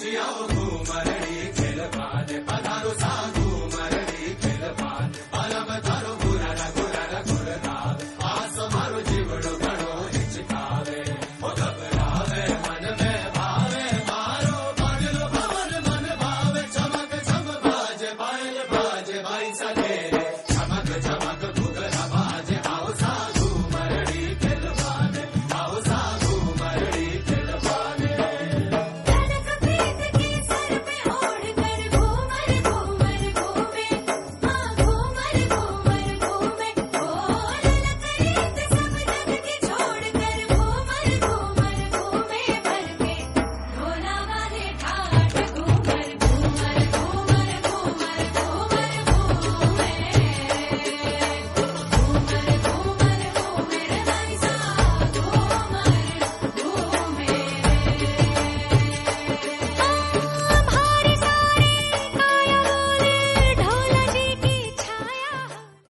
Jiya Ghoomar